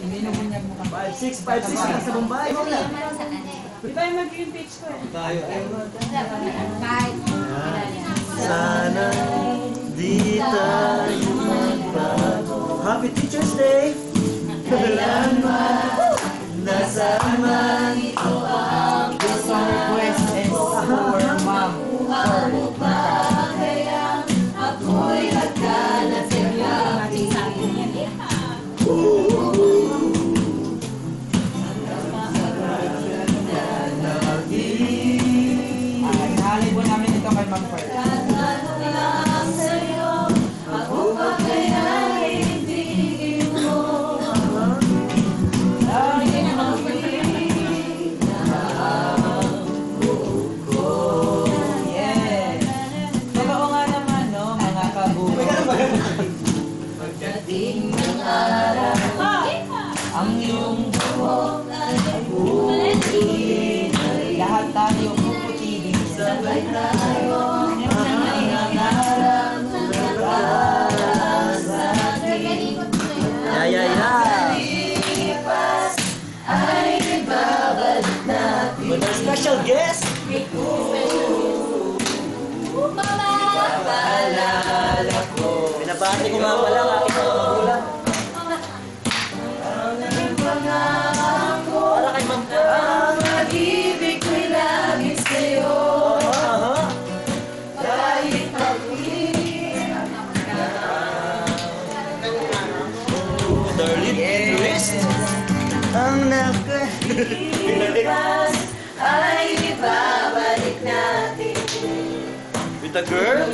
Hindi naman niya mukhang. 5-6, 5-6 na sa Bombay. Di ba yung magiging pitch ko? Tayo. Sana di tayo magbago. Happy Teacher's Day! Iyong buhok ay puputi. Lahat tayo puputi din. Sabay tayo. Yeah, yeah, yeah. With our special guest, binabati ko nga Darling, twist. Ang naka... ay ibabalik natin. With a girl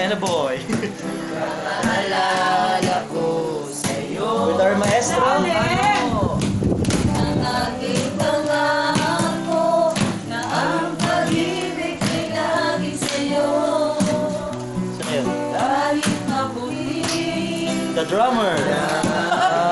and a boy. Maalala ko sa'yo. With our maestro. Ano? Ang aking pangako na ang pag-ibig ay the drummer.